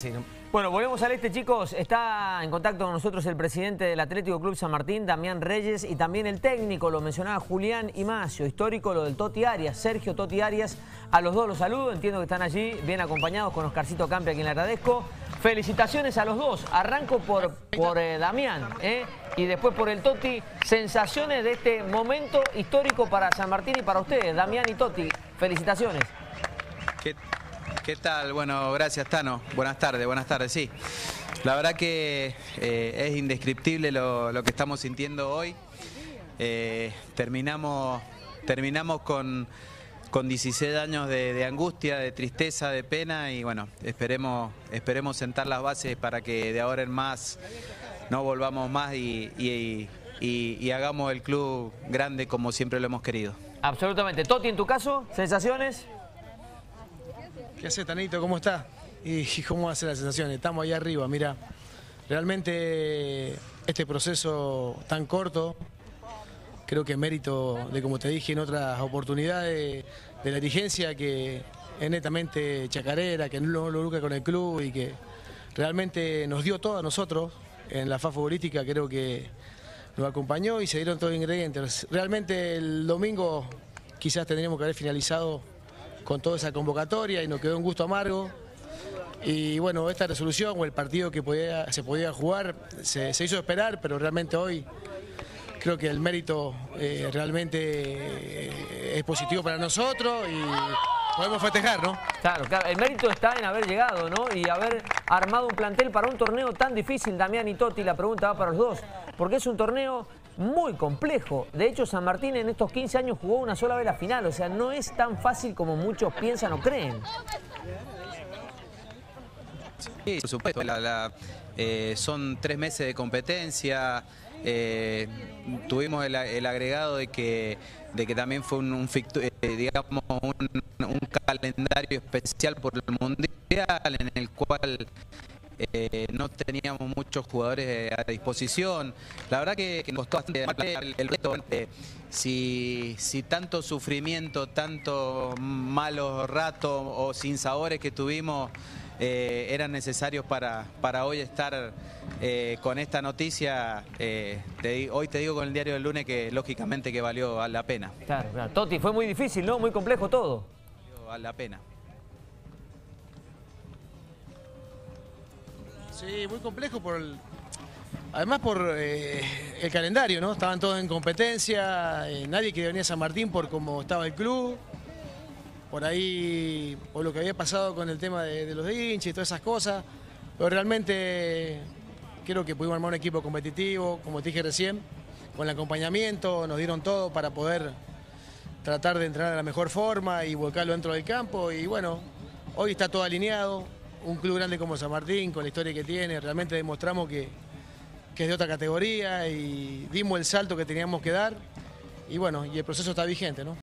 Sí. Bueno, volvemos al este, chicos. Está en contacto con nosotros el presidente del Atlético Club San Martín, Damián Reyes, y también el técnico, lo mencionaba Julián Imacio, histórico, lo del Toti Arias, Sergio Toti Arias. A los dos los saludo, entiendo que están allí bien acompañados con Oscarcito Campi, a quien le agradezco. Felicitaciones a los dos. Arranco por, por eh, Damián ¿eh? y después por el Toti. Sensaciones de este momento histórico para San Martín y para ustedes, Damián y Toti. Felicitaciones. ¿Qué, qué tal? Bueno, gracias Tano. Buenas tardes, buenas tardes, sí. La verdad que eh, es indescriptible lo, que estamos sintiendo hoy. Eh, terminamos, terminamos con, con 16 años de, angustia, de tristeza, de pena y bueno, esperemos, esperemos sentar las bases para que de ahora en más no volvamos más y, y- y- y hagamos el club grande como siempre lo hemos querido. Absolutamente. Toti, en tu caso, sensaciones. ¿Qué hace Tanito? ¿Cómo está? ¿Y cómo ser la sensación? Estamos ahí arriba, mira. Realmente este proceso tan corto, creo que mérito de, como te dije en otras oportunidades, de la dirigencia que es netamente chacarera, que no lo lucra con el club y que realmente nos dio todo a nosotros en la FA futbolística, creo que nos acompañó y se dieron todos los ingredientes. Realmente el domingo quizás tendríamos que haber finalizado con toda esa convocatoria y nos quedó un gusto amargo. Y bueno, esta resolución o el partido que se podía jugar se, hizo esperar, pero realmente hoy creo que el mérito eh, realmente eh, es positivo para nosotros podemos festejar, ¿no? Claro, claro, el mérito está en haber llegado, ¿no? Y haber armado un plantel para un torneo tan difícil, Damián y Totti, la pregunta va para los dos, porque es un torneo muy complejo. De hecho, San Martín en estos 15 años jugó una sola vez la final, o sea, no es tan fácil como muchos piensan o creen. Sí, por supuesto. La- la, eh, son tres meses de competencia. Eh, tuvimos el, agregado de que, de que también fue un, un eh, digamos, un, calendario especial por el Mundial en el cual eh, no teníamos muchos jugadores a disposición. La verdad que, que nos costó bastante el, el reto. si, si tanto sufrimiento, tanto malos ratos o sinsabores que tuvimos eh, eran necesarios para, para hoy estar eh, con esta noticia, eh, te hoy te digo con el diario del lunes que lógicamente que valió la pena. Claro, claro. Totti, fue muy difícil, ¿no? Muy complejo todo. Valió la pena. Sí, muy complejo por el- además por eh, el calendario, ¿no? Estaban todos en competencia, eh, nadie quería venir a San Martín por cómo estaba el club, por ahí, por lo que había pasado con el tema de, de los y todas esas cosas, pero realmente creo que pudimos armar un equipo competitivo, como te dije recién, con el acompañamiento, nos dieron todo para poder tratar de entrenar de la mejor forma y volcarlo dentro del campo y bueno, hoy está todo alineado, un club grande como San Martín, con la historia que tiene, realmente demostramos que, que es de otra categoría y dimos el salto que teníamos que dar y bueno, y el proceso está vigente, ¿no?